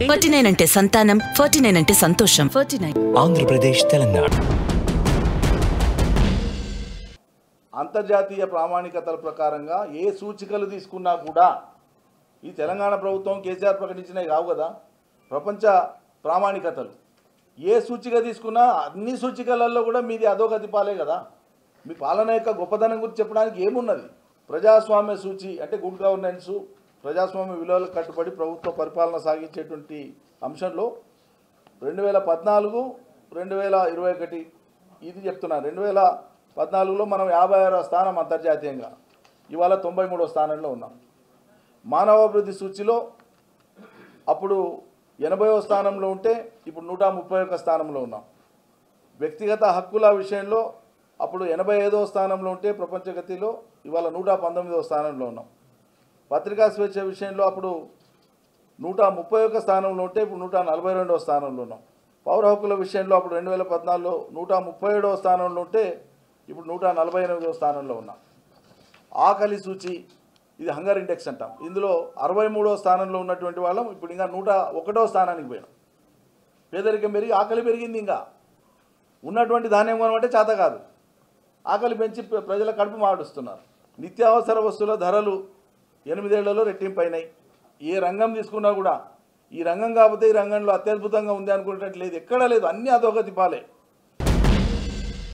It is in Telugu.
ఫార్టీ నైన్ అంటే సంతానం ఫార్టీ నైన్ అంటే సంతోషం. Forty nine. ఆంధ్రప్రదేశ్ తెలంగాణ. అంతర్జాతీయ ప్రామాణికతల ప్రకారంగా ఏ సూచికలు తీసుకున్నా కూడా ఈ తెలంగాణ ప్రభుత్వం కేసీఆర్ ప్రకటించినవి కావు కదా. ప్రపంచ ప్రామాణికతలు. ఏ సూచిక తీసుకున్నా అన్ని సూచికలలో కూడా మీది అధోగతి పాలే కదా. మీ పాలన యొక్క గొప్పదనం గురించి చెప్పడానికి ఏమున్నది? ప్రజాస్వామ్య సూచి అంటే గుడ్ గవర్నెన్స్ ప్రజాస్వామ్య విలువలకు కట్టుబడి ప్రభుత్వ పరిపాలన సాగించేటువంటి అంశంలో రెండు వేల పద్నాలుగు రెండు వేల ఇరవై ఒకటి ఇది చెప్తున్నా రెండు వేల పద్నాలుగులో మనం యాభై ఆరో స్థానం అంతర్జాతీయంగా ఇవాళ తొంభై మూడో స్థానంలో ఉన్నాం. మానవాభివృద్ధి సూచిలో అప్పుడు ఎనభైవ స్థానంలో ఉంటే ఇప్పుడు నూట ముప్పై ఒక్క స్థానంలో ఉన్నాం. వ్యక్తిగత హక్కుల విషయంలో అప్పుడు ఎనభై ఐదవ స్థానంలో ఉంటే ప్రపంచగతిలో ఇవాళ నూట పంతొమ్మిదవ స్థానంలో ఉన్నాం. పత్రికా స్వేచ్ఛ విషయంలో అప్పుడు నూట ముప్పై ఒక్క స్థానంలో ఉంటే ఇప్పుడు నూట నలభై రెండవ స్థానంలో ఉన్నాం. పౌర హక్కుల విషయంలో అప్పుడు రెండు వేల పద్నాలుగులో నూట ముప్పై ఏడవ స్థానంలో ఉంటే ఇప్పుడు నూట నలభై ఎనిమిదవ స్థానంలో ఉన్నాం. ఆకలి సూచి ఇది హంగర్ ఇండెక్స్ అంటాం. ఇందులో అరవై మూడవ స్థానంలో ఉన్నటువంటి వాళ్ళం ఇప్పుడు ఇంకా నూట ఒకటో స్థానానికి పోయాం. పేదరికం పెరిగి ఆకలి పెరిగింది ఇంకా. ఉన్నటువంటి ధాన్యం కొనమంటే చేత కాదు. ఆకలి పెంచి ప్ర- ప్రజల కడుపు మాడుస్తున్నారు. నిత్యావసర వస్తువుల ధరలు ఎనిమిదేళ్ళలో రెట్టింపైనాయి ఏ రంగం తీసుకున్నా కూడా ఈ రంగం కాకపోతే ఈ రంగంలో అత్యద్భుతంగా ఉంది అనుకునేటట్టు లేదు. ఎక్కడా లేదు. అన్ని అధోగతి పాలే.